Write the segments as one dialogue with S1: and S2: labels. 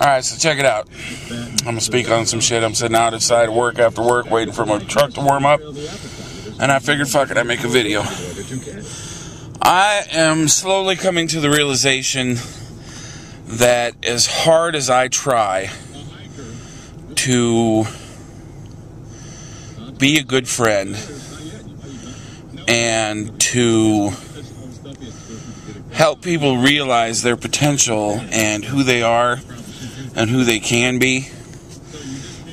S1: Alright, so check it out. I'm gonna speak on some shit. I'm sitting out outside work after work waiting for my truck to warm up. And I figured, fuck it, I make a video. I am slowly coming to the realization that as hard as I try to be a good friend and to help people realize their potential and who they are and who they can be,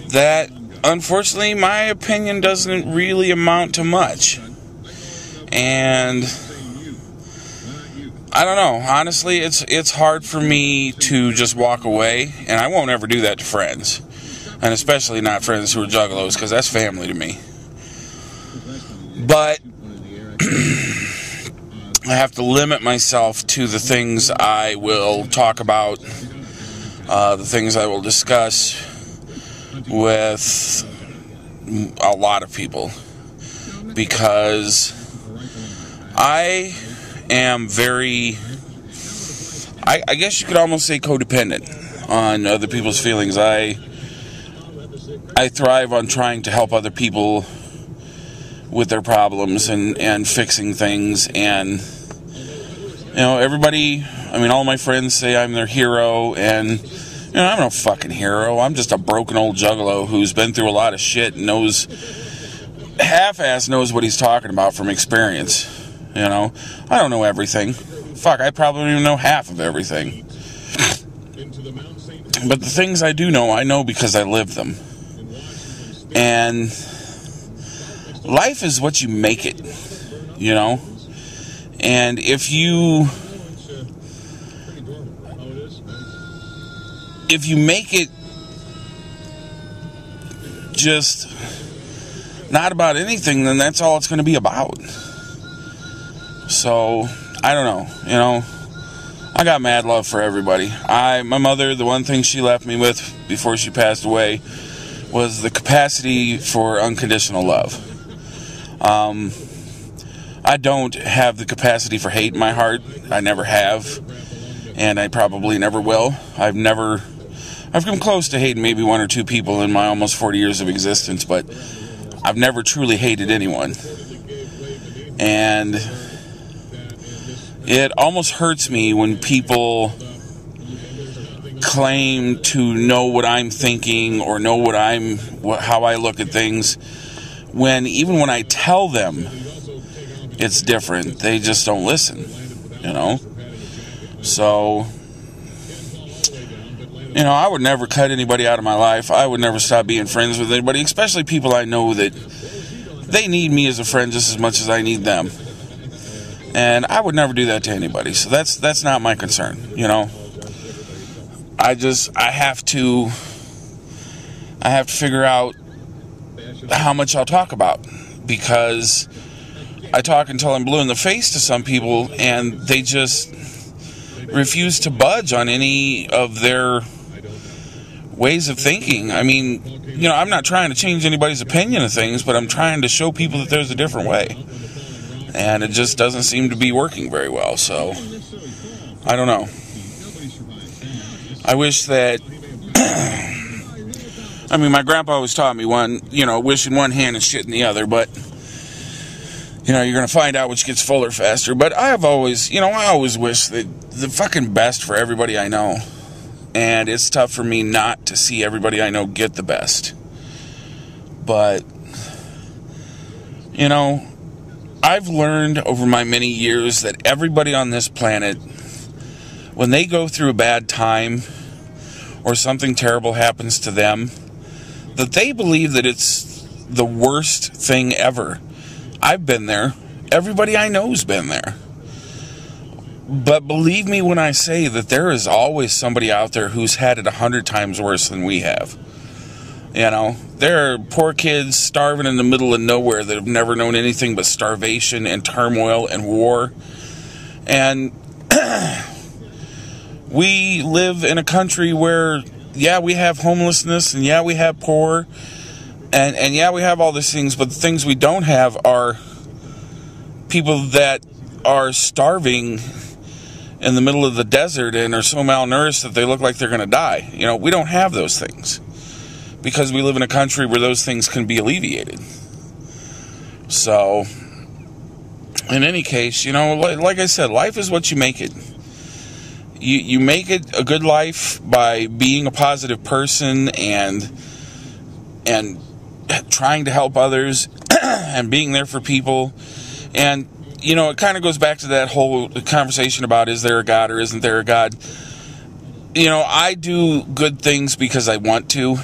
S1: that unfortunately my opinion doesn't really amount to much. And I don't know. Honestly, it's it's hard for me to just walk away, and I won't ever do that to friends, and especially not friends who are juggalos, because that's family to me. But I have to limit myself to the things I will talk about, uh, the things I will discuss with a lot of people, because I am very, I, I guess you could almost say codependent on other people's feelings. I I thrive on trying to help other people with their problems and, and fixing things and you know everybody I mean all my friends say I'm their hero and you know I'm no fucking hero I'm just a broken old juggalo who's been through a lot of shit and knows half-ass knows what he's talking about from experience you know, I don't know everything. Fuck, I probably don't even know half of everything. But the things I do know, I know because I live them. And life is what you make it, you know? And if you if you make it just not about anything, then that's all it's going to be about. So I don't know. You know, I got mad love for everybody. I, my mother, the one thing she left me with before she passed away was the capacity for unconditional love. Um, I don't have the capacity for hate in my heart. I never have, and I probably never will. I've never. I've come close to hating maybe one or two people in my almost 40 years of existence, but I've never truly hated anyone. And it almost hurts me when people claim to know what I'm thinking or know what I'm what, how I look at things when even when I tell them it's different they just don't listen you know so you know I would never cut anybody out of my life I would never stop being friends with anybody especially people I know that they need me as a friend just as much as I need them and I would never do that to anybody. So that's that's not my concern, you know. I just I have to I have to figure out how much I'll talk about because I talk until I'm blue in the face to some people and they just refuse to budge on any of their ways of thinking. I mean, you know, I'm not trying to change anybody's opinion of things, but I'm trying to show people that there's a different way and it just doesn't seem to be working very well. So I don't know. I wish that. I mean, my grandpa always taught me one, you know, wishing one hand and shit in the other, but you know, you're gonna find out which gets fuller faster. But I have always, you know, I always wish that the fucking best for everybody I know, and it's tough for me not to see everybody I know get the best. But you know, I've learned over my many years that everybody on this planet, when they go through a bad time or something terrible happens to them, that they believe that it's the worst thing ever. I've been there. Everybody I know's been there. But believe me when I say that there is always somebody out there who's had it a hundred times worse than we have. You know, there are poor kids starving in the middle of nowhere that have never known anything but starvation and turmoil and war. And we live in a country where, yeah, we have homelessness and yeah, we have poor and, and yeah, we have all these things, but the things we don't have are people that are starving in the middle of the desert and are so malnourished that they look like they're going to die. You know, we don't have those things because we live in a country where those things can be alleviated. So, in any case, you know, like, I said, life is what you make it. You, you make it a good life by being a positive person and and trying to help others and being there for people and you know, it kind of goes back to that whole conversation about is there a God or isn't there a God. You know, I do good things because I want to,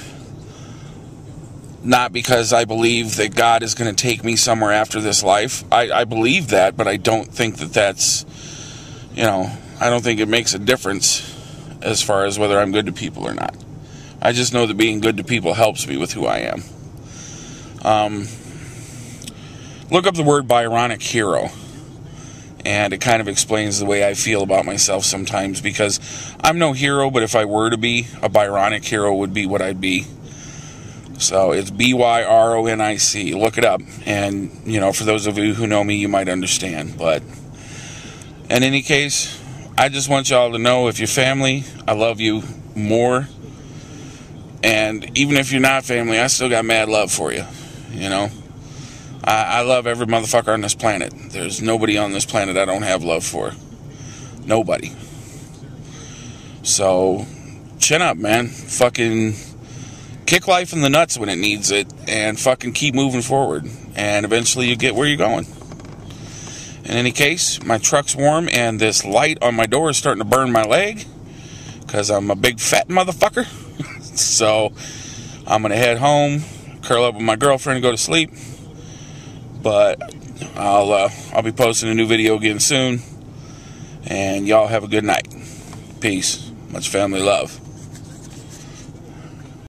S1: not because I believe that God is going to take me somewhere after this life. I, I believe that, but I don't think that that's, you know, I don't think it makes a difference as far as whether I'm good to people or not. I just know that being good to people helps me with who I am. Um, look up the word Byronic hero and it kind of explains the way I feel about myself sometimes because I'm no hero, but if I were to be, a Byronic hero would be what I'd be. So it's B Y R O N I C. Look it up. And, you know, for those of you who know me, you might understand. But in any case, I just want y'all to know if you're family, I love you more. And even if you're not family, I still got mad love for you. You know? I, I love every motherfucker on this planet. There's nobody on this planet I don't have love for. Nobody. So, chin up, man. Fucking kick life in the nuts when it needs it and fucking keep moving forward. And eventually you get where you're going. In any case, my truck's warm and this light on my door is starting to burn my leg because I'm a big fat motherfucker. so, I'm going to head home, curl up with my girlfriend, and go to sleep. But I'll uh, I'll be posting a new video again soon. And y'all have a good night. Peace. Much family love.